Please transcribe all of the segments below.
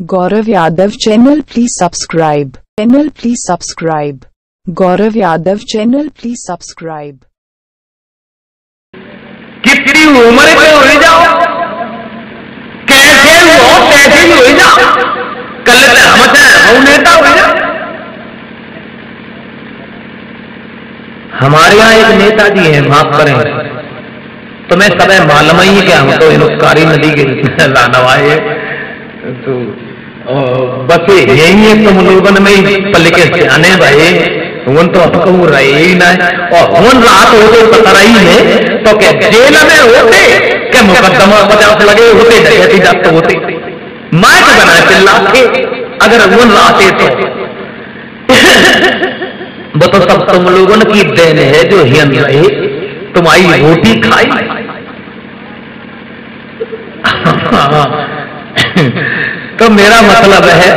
Gaurav Yadav channel please subscribe channel please subscribe Gaurav Yadav channel please subscribe कितनी उम्र पे हो जाओ? कैसे हो कैसे हो जाओ? कल रहमत हम नेता हो जाओ हमारे यहाँ एक नेता जी है, माफ़ करें। तो मैं सब मालूम ही क्या हम तो इनकारी नदी के लानवाए तो बस यही है तुम लोगन में ही के सियाने भाई हुन तो कहूँ रहे ही ना। और हुन रात हो गई पता रही है तो क्या जेल में होते, क्या मुकदमा पचास लगे होते डकैती जाते होते। माइक बना चिल्लाते अगर हुन आते तो। वो तो सब तुम लोगों की देन है जो हियन रहे तुम्हारी रोटी खाई। तो मेरा मतलब है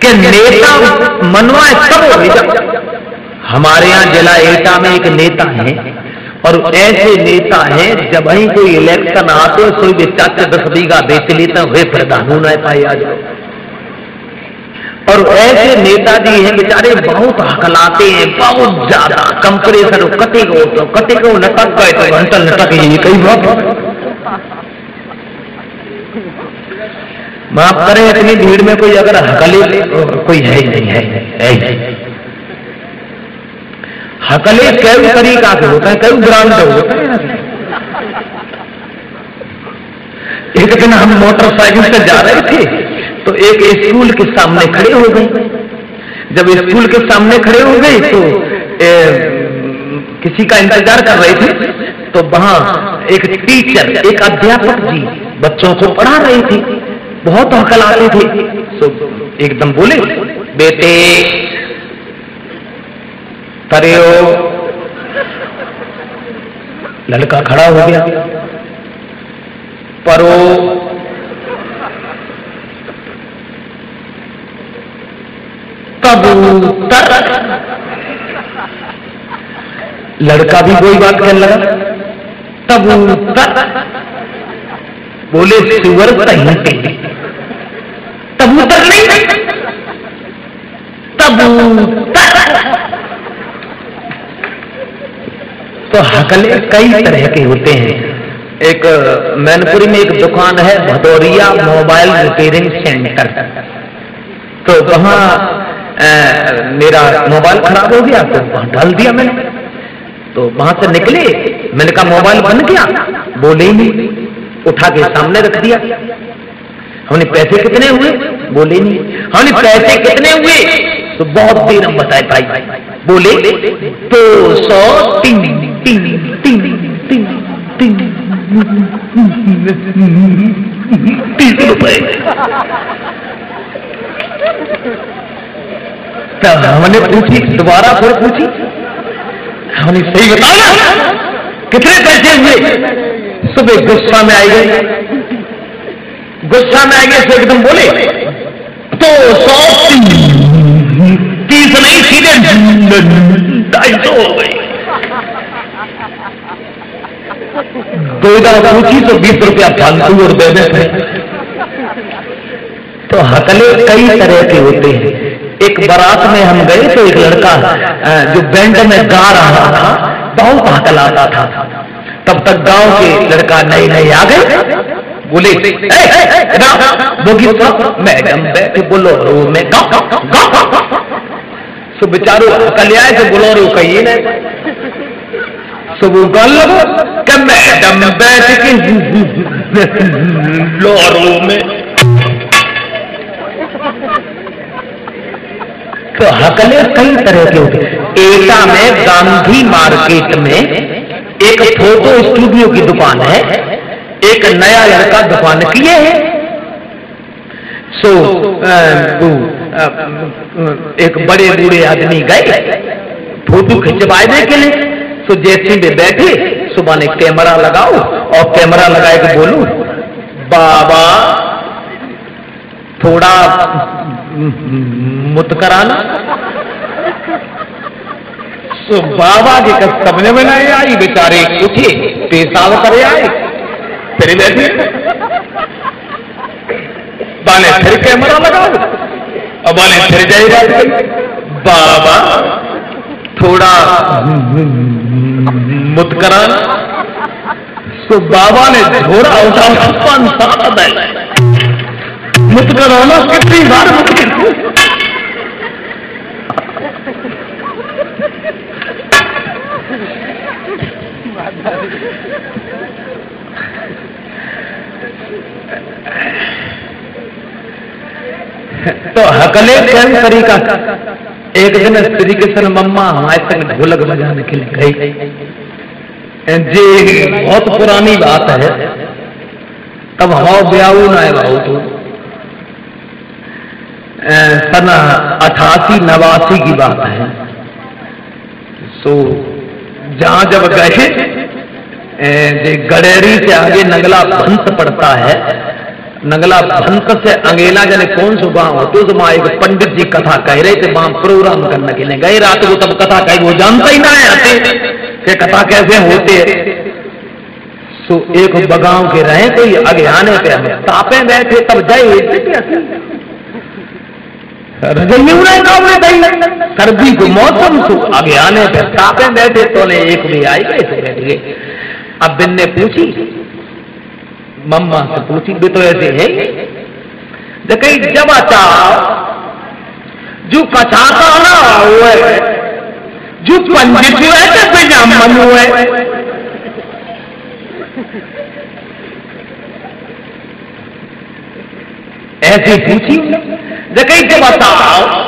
कि नेता मनवा हो हमारे यहाँ जिला एटा में एक नेता है और ऐसे नेता हैं, जब ही कोई इलेक्शन आते कोई भी चाच दस बीघा बेच लेते हुए प्रधान होना पाए आज। और ऐसे नेताजी हैं, बेचारे बहुत हकलाते हैं, बहुत ज़्यादा कंप्रेसर कते को तो को लटक गए तो घंटा लटक कई बात माफ़ करें इतनी भीड़ में कोई अगर हकले कोई है ही नहीं है, हकले कई तरीका के होते हैं कई ब्रांड होते हैं। एक दिन हम मोटरसाइकिल से जा रहे थे तो एक स्कूल के सामने खड़े हो गए। जब स्कूल के सामने खड़े हो गए तो ए, किसी का इंतज़ार कर रहे थे तो वहाँ एक टीचर एक अध्यापक जी बच्चों को पढ़ा रहे थे। बहुत हकल आते थे। तो एकदम बोले, बेटे करो लड़का खड़ा हो गया। परो कबूतर। लड़का भी कोई बात कहने लगा, कबूतर। बोले, सुअर कहीं कबूतर नहीं कबूतर तो हकले कई तरह के होते हैं। एक, मैनपुरी में एक दुकान है, भदौरिया मोबाइल रिपेयरिंग सेंटर। तो वहाँ मेरा मोबाइल खराब हो गया तो वहाँ डाल दिया मैंने। तो वहाँ से निकले, मैंने कहा, मोबाइल बन गया? बोले नहीं। उठा के सामने रख दिया। हमने पैसे कितने हुए? बोले नहीं। हमने पैसे कितने हुए? तो बहुत देर हम बताए, भाई। बोले, दो सौ तीन तीन तीन तीन तीन तीस रुपए। तो हमने पूछी, दोबारा फिर पूछी। हमने सही बताया। कितने पैसे हुए? सुबह गुस्सा में आई गई। गुस्सा में आ गए तो एकदम बोले तो सौ तीस नहीं, सीधे ढाई सौ हो गई। कोई बार पूछी तो बीस रुपया फालतू और दे देते तो हकले कई तरह के होते हैं। एक बारात में हम गए तो एक लड़का जो बैंड में गा रहा था, बहुत हकलाता था। तब तक गाँव के लड़का नए नए आ गए। बोले मैडम बैठे बोलो रो में सो बेचारो कल्याण से बोलो रो कहिए ना सो वो गल कि मैडम बैठ के लोरो में। तो हकले कई तरह के होते एटा में गांधी मार्केट में एक फ़ोटो स्टूडियो की दुकान है। एक नया लड़का दुकान किए है। सो एक बड़े बूढ़े आदमी गए, फ़ोटो खिंचवाने के लिए सो जैसे में बैठे, सुबह ने कैमरा लगाओ, और कैमरा लगाए के बोलू, बाबा, थोड़ा मुतकराना सो बाबा जी का सपने में नहीं आई, बेचारे उठे, पेशाब करे आए। फिर बैठे बाने फिर कैमरा लगाओ। अब बाने फिर जाएगा बाबा, थोड़ा मुतकरा तो बाबा ने झोरा उठा साथ मुतकराना कितनी बार मुतकर हकले कैन तरीका। एक दिन श्री कृष्ण मम्मा हमारे संग ढोलक बजाने के लिए गई। जी बहुत पुरानी बात है। तब हाव ब्याऊ ना है भाऊ तो। सन अठासी नवासी की बात है। सो जहाँ जब गए गडेरी से आगे नगला भंत पड़ता है नगला भंत से अंगेला जने कौन सो गाँव तो माँ एक पंडित जी कथा कह रहे थे वहाँ प्रोग्राम करने के लिए गए रात को तब कथा कही, वो जानता ही ना है कि कथा कैसे होते सो एक बगाव के रहे आगे आने पे हम तापे बैठे, तब जाए सर्दी को मौसम सु। आने पे तापे बैठे तो ने एक भी आई गए तो बैठ गए। अब बिन ने पूछी मम्मा से पूछी भी तो ऐसे है कहीं जब आता जो कछाता ना हुए, जो पंडित जो है तो बिना मन हुए ऐसी पूछी कहीं जब बताओ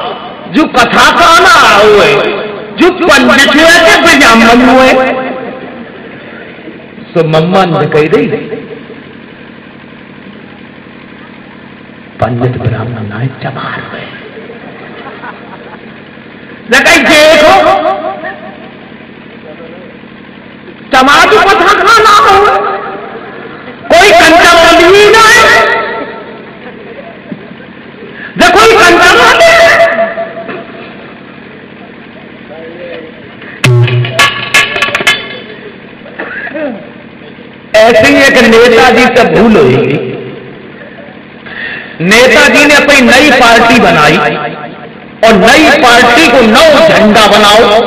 जो कथा का ना हुए, जो पंडित हुए तो बिना मन हुए तो मम्मा ने कही रही पंडित ब्राह्मण आए चमार हुए देखो टमाटो कथा खाना हो। कोई वाली ना है। देखो कंटा वाले ऐसे ही एक नेताजी से भूल होगी नेताजी ने अपनी नई पार्टी बनाई और नई पार्टी को नौ झंडा बनाओ।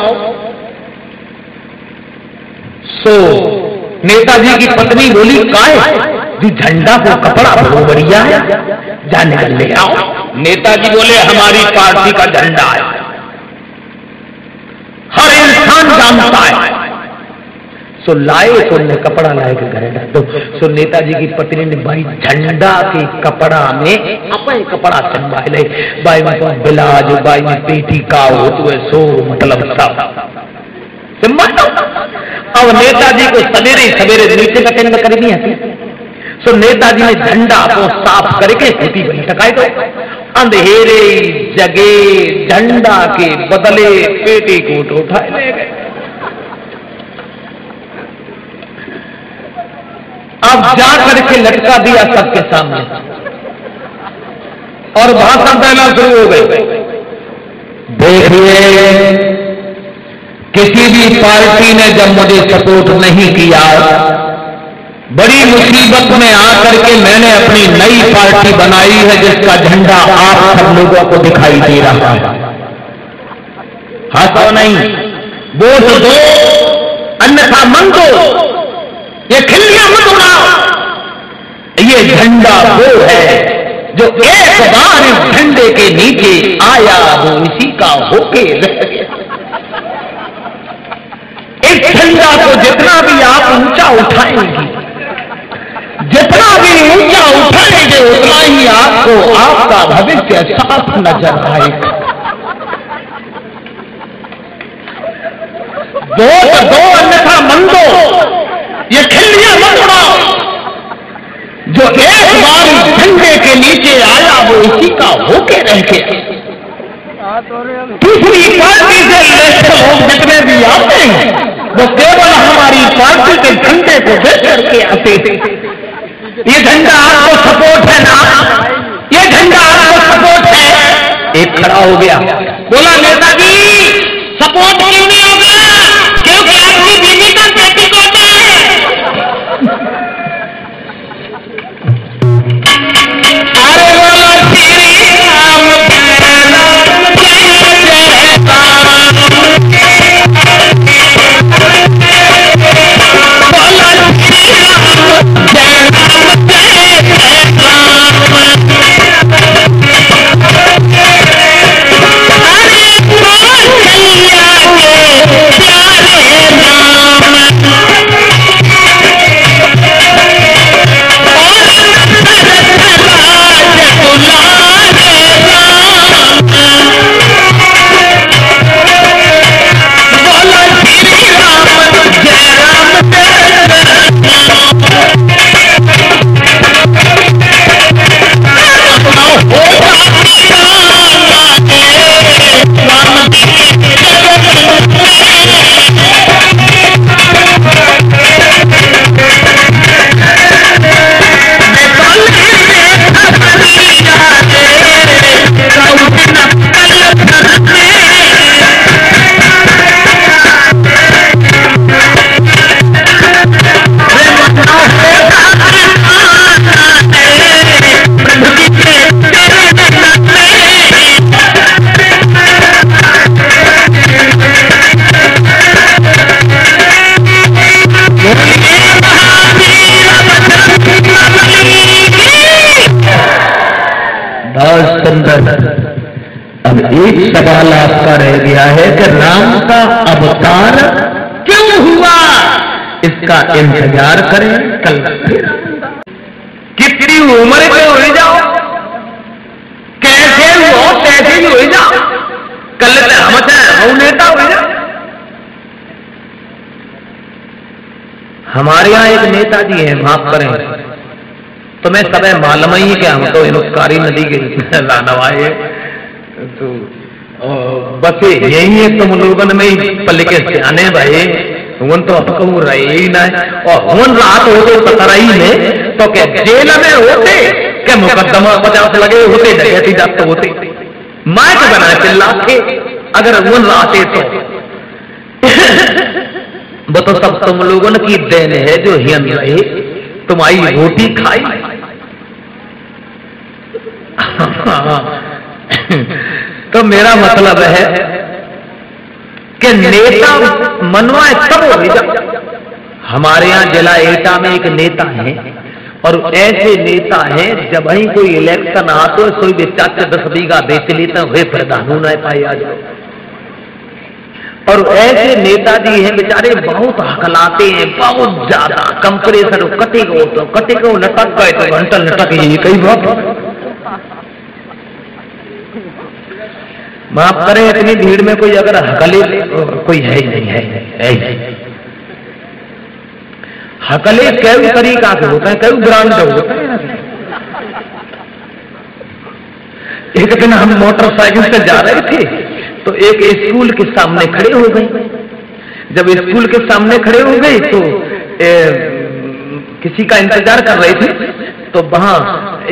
सो, नेताजी की पत्नी बोली, काय? जी झंडा को कपड़ा बहुत बढ़िया है। जाने ले आओ। नेताजी बोले, हमारी पार्टी का झंडा है। हर इंसान जानता है। सो लाए तो ने कपड़ा लाए के घर तो सो नेताजी की पत्नी ने भाई झंडा के कपड़ा में अपने कपड़ा संभाल। ले भाई में तो बिलाज, भाई में पेटी का हो तो सो मतलब सब। अब नेताजी को सवेरे सवेरे नीचे का केंद्र कर दी है सो नेताजी ने झंडा को साफ़ करके स्थिति बनी टकाए तो अंधेरे जगे झंडा के बदले पेटी को उठाए ले गए। अब जा करके लटका दिया सबके सामने। और भाषण देना शुरू हो गए देखिए, किसी भी पार्टी ने जब मुझे सपोर्ट नहीं किया, बड़ी मुसीबत में आकर के मैंने अपनी नई पार्टी बनाई है, जिसका झंडा आप सब लोगों को दिखाई दे रहा है। हंसो नहीं वोट दो, अन्यथा मन दो ये खिल्लियाँ मत उड़ाओ। ये झंडा वो है जो एक बार इस झंडे के नीचे आया वो इसी का होके रह गया। इस झंडा को जितना भी आप ऊँचा उठाएँगे, जितना भी ऊँचा उठाएँगे, उतना ही आपको आपका भविष्य साफ़ नज़र आएगा। दो तो दो अन्यथा मन दो खिल्लियाँ मत उड़ाओ। जो एक बार झंडे के नीचे आया, वो इसी का होके रह गया। दूसरी पार्टी से इलेक्शन लोग जितने भी आते हैं, वो केवल हमारी पार्टी के झंडे को देख करके आते थे ये झंडा आपको सपोर्ट है ना? ये झंडा आपको सपोर्ट है? एक खड़ा हो गया। बोला, नेताजी, सपोर्ट राम का अवतार क्यों हुआ? इसका इंतज़ार करें कल। कितनी उम्र में हो जाओ? कैसे हो कैसे ही हो जाओ। कल हम वो नेता हो जाओ। हमारे यहाँ एक नेता जी हैं, माफ़ करें। तो मैं सब मालूम ही क्या हम तो इनकारी नदी के लानवाए तो बस यही है तुम लोगों में ही पल के सियाने भाई। हुन तो कहूँ रहे ना। और हुन रात हो तो सतराई में तो क्या जेल में होते? क्या मुकदमा पचास लगे होते? डकैती जाते होते। माइक बना चिल्ला के अगर हुन राते तो। वो तो सब तुम लोगों की देन है जो हियन रहे। तुम्हारी रोटी खाई। तो मेरा मतलब है कि नेता मनवाए सब हो जा हमारे यहाँ जिला एटा में एक नेता है और ऐसे नेता है, जब वही कोई इलेक्शन आते हो, कोई चाचा दस बीघा बेच लेते हुए प्रधान न पाए आज। और ऐसे नेताजी हैं, बेचारे बहुत हकलाते हैं, बहुत ज़्यादा कंप्रेसर कटे को तो कटे को लटक गए तो घंटा लटक ये कई बहुत माफ़ करें इतनी भीड़ में कोई अगर हकले कोई है ही नहीं है, है। हकले कई तरीका के होते हैं कई ब्रांड होते हैं एक दिन हम मोटरसाइकिल से जा रहे थे तो एक स्कूल के सामने खड़े हो गए जब स्कूल के सामने खड़े हो गए तो ए, किसी का इंतज़ार कर रहे थे तो वहाँ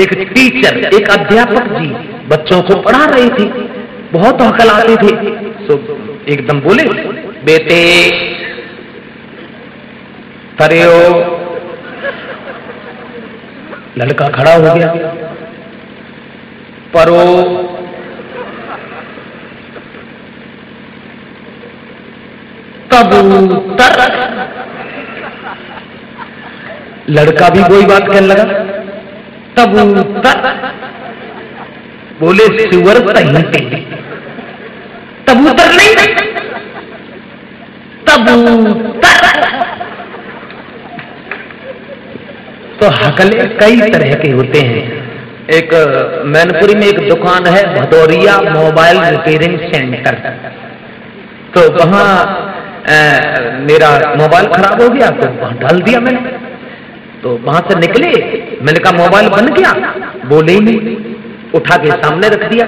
एक टीचर एक अध्यापक जी बच्चों को पढ़ा रही थी, बहुत हकल आते थी। तो एकदम बोले, बेटे हो लड़का खड़ा हो गया। परो कबूतर। लड़का भी कोई बात कहने लगा, कबूतर। बोले सुअर सही कबूतर नहीं। कबूतर तो हकले कई तरह के होते हैं। एक, मैनपुरी में एक दुकान है, भदौरिया मोबाइल रिपेयरिंग सेंटर। तो वहाँ मेरा मोबाइल खराब हो गया तो वहाँ डाल दिया मैंने। तो वहाँ से निकले, मैंने कहा, मोबाइल बन गया? बोले ही नहीं। उठा के सामने रख दिया।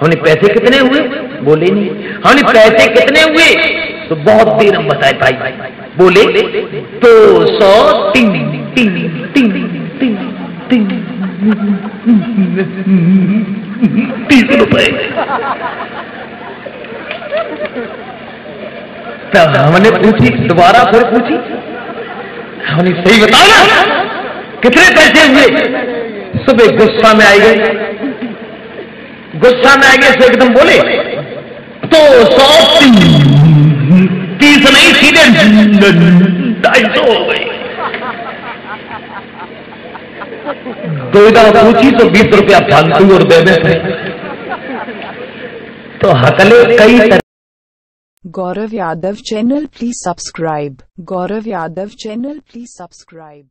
हमने पैसे कितने हुए? बोले नहीं। हमने पैसे कितने हुए? तो बहुत देर हम बताए, भाई। बोले, दो सौ तीन तीन तीन तीन तीन तीस रुपए। तो हमने पूछी, दोबारा फिर पूछी। हमने सही बताया। कितने पैसे हुए? सुबह गुस्सा में आई गए गुस्सा में आ गए से एकदम बोले तो सौ तीस नहीं, सीधे ढाई सौ हो गई। दो पूछी तो बीस रुपया फालतू और दे दे तो हकले कई Gaurav Yadav channel please subscribe Gaurav Yadav channel please subscribe